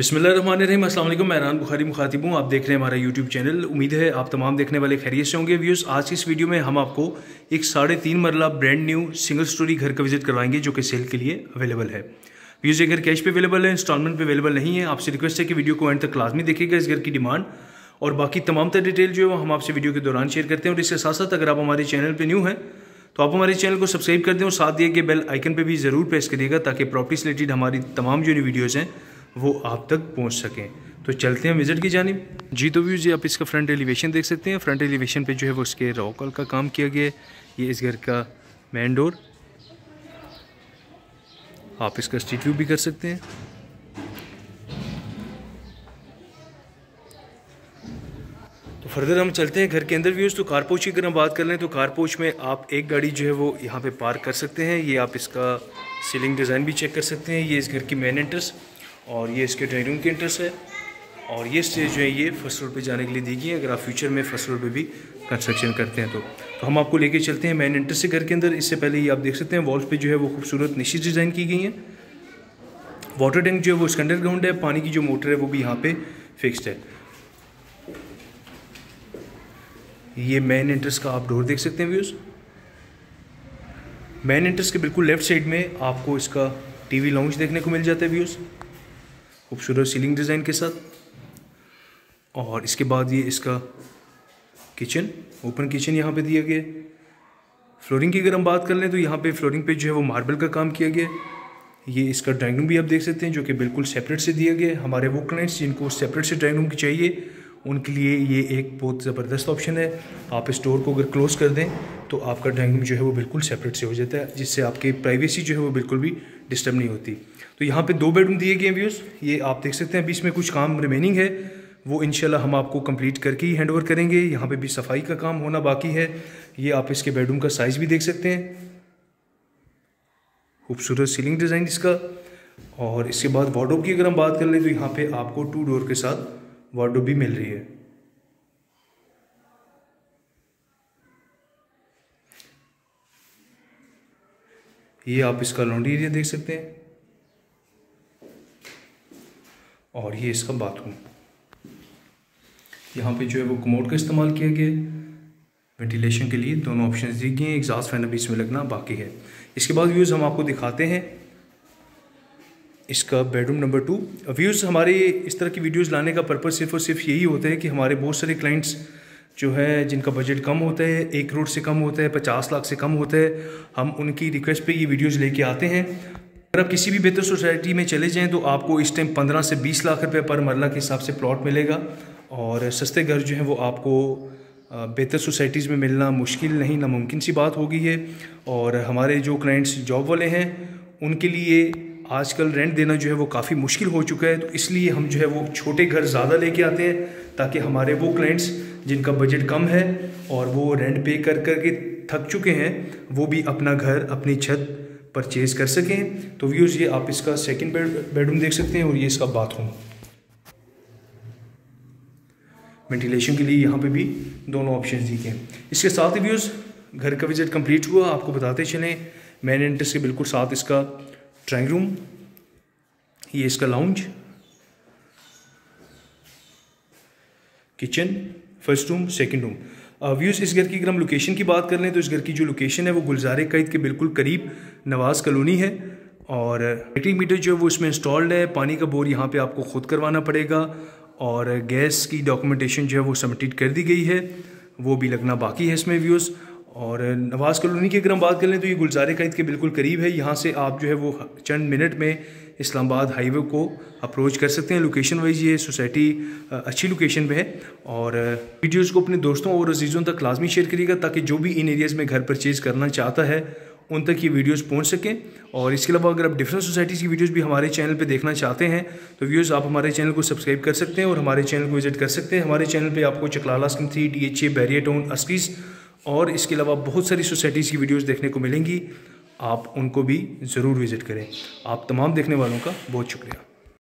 बिस्मिल्लाम असल मैं रान बुखारी मुखातिब हूँ। आप देख रहे हैं हमारा यूट्यूब चैनल उम्मीद है आप तमाम देखने वाले खैरियत से होंगे। व्यूज़ आज की इस वीडियो में हम आपको एक साढ़े तीन मरला ब्रांड न्यू सिंगल स्टोरी घर का विज़िट करवाएँगे, जो कि सेल के लिए अवेलेबल है। व्यूज़ ये घर कैश पे अवेलेबल है इंस्टॉलमेंट पे अवेलेबल नहीं है। आपसे रिक्वेस्ट है कि वीडियो को एंड तक लाजमी देखिएगा इस घर की डिमांड और बाकी तमाम तर डिटेल जो है, वो हम आपसे वीडियो के दौरान शेयर करते हैं। और इसके साथ साथ अगर आप हमारे चैनल पर न्यू हैं तो आप हमारे चैनल को सब्सक्राइब कर दें और साथ दिए गए बेल आइकन पर भी ज़रूर प्रेस करिएगा, ताकि प्रॉपर्टी रिलेटेड हमारी तमाम जो वीडियोज़ हैं वो आप तक पहुँच सकें। तो चलते हैं विज़िट की जानब। जी तो व्यूज़, ये आप इसका फ्रंट एलिवेशन देख सकते हैं। फ्रंट एलिवेशन पे जो है वो उसके रॉकल का काम किया गया है। ये इस घर का मेन डोर आप इसका स्ट्रीट व्यू भी कर सकते हैं। तो फर्दर हम चलते हैं घर के अंदर व्यूज़ तो कारपोच की अगर हम बात कर लें तो कारपोच में आप एक गाड़ी जो है वो यहाँ पे पार्क कर सकते हैं। ये आप इसका सीलिंग डिज़ाइन भी चेक कर सकते हैं। ये इस घर की मेन एंट्रेंस और ये इसके ड्राइंग रूम की इंटरेस्ट है। और ये स्टेज जो है, ये फ़र्स्ट फ्लोर पे जाने के लिए दी गई है। अगर आप फ्यूचर में फ़र्स्ट फ्लोर पे भी कंस्ट्रक्शन करते हैं तो। तो हम आपको लेके चलते हैं मेन इंटरेस्ट से घर के अंदर। इससे पहले ये आप देख सकते हैं वॉल्स पे जो है वो खूबसूरत निश्चित डिज़ाइन की गई है। वाटर टैंक जो है वो इसका अंडरग्राउंड है। पानी की जो मोटर है वो भी यहाँ पे फिक्स्ड है। ये मेन इंटरेस्ट का आप डोर देख सकते हैं व्यूज़ मेन इंटरेस्ट के बिल्कुल लेफ़्ट साइड में आपको इसका टीवी लाउंज देखने को मिल जाता है व्यूज़ खूबसूरत सीलिंग डिज़ाइन के साथ। और इसके बाद ये इसका किचन ओपन किचन यहाँ पे दिया गया। फ्लोरिंग की अगर हम बात कर लें तो यहाँ पे फ्लोरिंग पे जो है वो मार्बल का काम किया गया। ये इसका ड्राइंग रूम भी आप देख सकते हैं, जो कि बिल्कुल सेपरेट से दिया गया। हमारे वो क्लाइंट्स जिनको सेपरेट से ड्राइंग रूम की चाहिए, उनके लिए ये एक बहुत ज़बरदस्त ऑप्शन है। आप स्टोर को अगर क्लोज़ कर दें तो आपका ड्राइंग रूम जो है वो बिल्कुल सेपरेट से हो जाता है, जिससे आपकी प्राइवेसी जो है वो बिल्कुल भी डिस्टर्ब नहीं होती। तो यहाँ पे दो बेडरूम दिए गए हैं व्यूज़ ये आप देख सकते हैं अभी इसमें कुछ काम रिमेनिंग है। वो इंशाल्लाह हम आपको कंप्लीट करके ही हैंड ओवर करेंगे। यहाँ पे भी सफ़ाई का काम होना बाकी है। ये आप इसके बेडरूम का साइज़ भी देख सकते हैं। खूबसूरत सीलिंग डिज़ाइन इसका। और इसके बाद वार्डोब की अगर हम बात कर लें तो यहाँ पे आपको टू डोर के साथ वार्डोब भी मिल रही है। ये आप इसका लॉन्ड्री एरिया देख सकते हैं। और ये इसका बाथरूम यहाँ पे जो है वो कमोड का इस्तेमाल किया गया। वेंटिलेशन के लिए दोनों ऑप्शन दी गए हैं। एग्जॉस्ट फ़ैन अभी इसमें लगना बाकी है। इसके बाद व्यूज़ हम आपको दिखाते हैं। इसका बेडरूम नंबर टू व्यूज़ हमारे इस तरह की वीडियोस लाने का पर्पज़ सिर्फ़ और सिर्फ़ यही होता है कि हमारे बहुत सारे क्लाइंट्स जो है, जिनका बजट कम होता है, एक करोड़ से कम होता है, पचास लाख से कम होता है, हम उनकी रिक्वेस्ट पे ये वीडियोस लेके आते हैं। अगर आप किसी भी बेहतर सोसाइटी में चले जाएँ तो आपको इस टाइम पंद्रह से बीस लाख रुपये पर मरला के हिसाब से प्लॉट मिलेगा। और सस्ते घर जो हैं, वो आपको बेहतर सोसाइटीज़ में मिलना मुश्किल नहीं, नामुमकिन सी बात हो गई है और हमारे जो क्लाइंट्स जॉब वाले हैं, उनके लिए आजकल रेंट देना जो है, वो काफ़ी मुश्किल हो चुका है। तो इसलिए हम जो है, वो छोटे घर ज़्यादा लेके आते हैं, ताकि हमारे वो क्लाइंट्स जिनका बजट कम है, और वो रेंट पे कर कर के थक चुके हैं, वो भी अपना घर, अपनी छत परचेज़ कर सकें। तो व्यूज़ ये आप इसका सेकंड बेड बेडरूम देख सकते हैं और ये इसका बाथरूम वेंटिलेशन के लिए यहाँ पे भी दोनों ऑप्शन दी गए इसके साथ ही व्यूज़ घर का विज़िट कंप्लीट हुआ, आपको बताते चलें। मेन एंट्रेंस के बिल्कुल साथ इसका ड्राइंग रूम ये इसका lounge kitchen first room second room views इस घर की अगर हम लोकेशन की बात कर लें तो इस घर की जो लोकेशन है, वो गुलजार कैद के बिल्कुल करीब नवाज़ कॉलोनी है और एटी मीटर जो है, वो इसमें इंस्टॉल्ड है। पानी का बोर यहाँ पे आपको ख़ुद करवाना पड़ेगा और गैस की डॉक्यूमेंटेशन जो है, वो सबमिट कर दी गई है। वो भी लगना बाकी है इसमें व्यूज़ और नवाज़ कॉलोनी की अगर हम बात कर लें तो ये गुलजार कैद के बिल्कुल करीब है। यहाँ से आप जो है वो चंद मिनट में इस्लामाबाद हाईवे को अप्रोच कर सकते हैं। लोकेशन वाइज ये सोसाइटी अच्छी लोकेशन पे है। और वीडियोज़ को अपने दोस्तों और अजीज़ों तक लाजमी शेयर करिएगा ताकि जो भी इन एरियाज़ में घर परचेज़ करना चाहता है, उन तक ये वीडियोस पहुँच सकें। और इसके अलावा अगर आप डिफरेंट सोसाइटीज़ की वीडियोस भी हमारे चैनल पे देखना चाहते हैं तो व्यूज़ आप हमारे चैनल को सब्सक्राइब कर सकते हैं और हमारे चैनल को विज़िट कर सकते हैं। हमारे चैनल पे आपको Chaklala scheme three D H A Bahria town अस्कीज़ और इसके अलावा बहुत सारी सोसाइटीज़ की वीडियोज़ देखने को मिलेंगी। आप उनको भी ज़रूर विज़िट करें। आप तमाम देखने वालों का बहुत शुक्रिया।